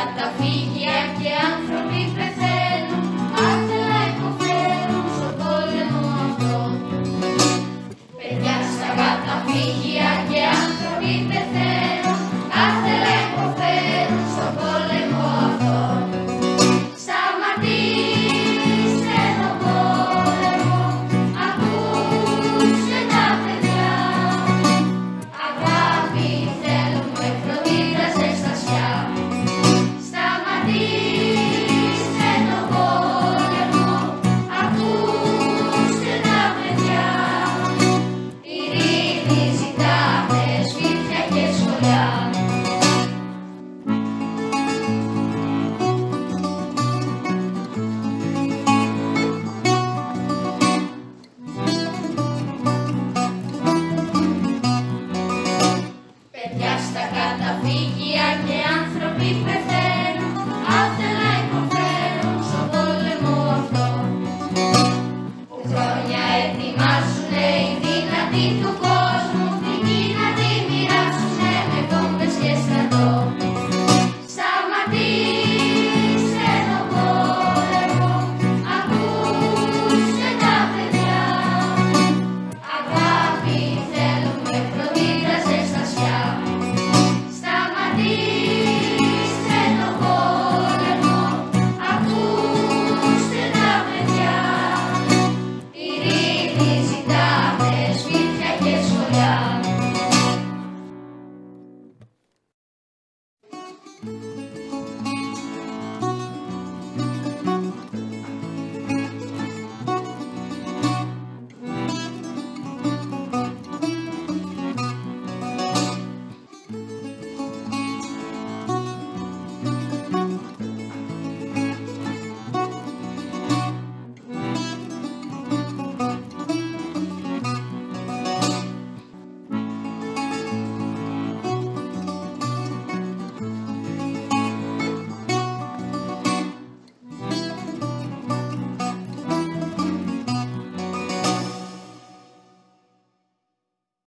καταφύγια και άνθρωποι πεθαίνουν άθελα πόλεμο. Παιδιά στα καταφύγια yeah.